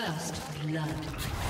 First blood.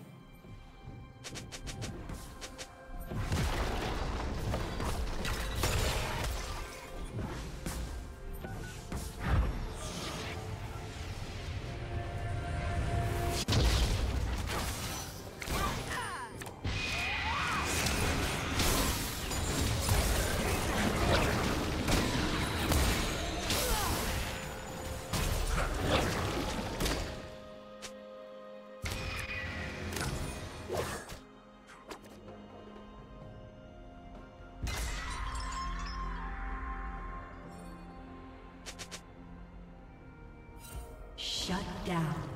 Down.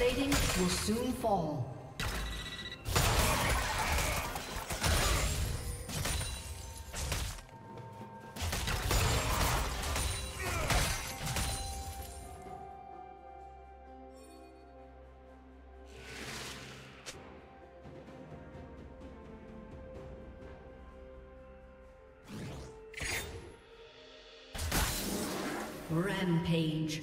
plating will soon fall. Rampage.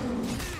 Shut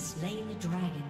Slain the dragon.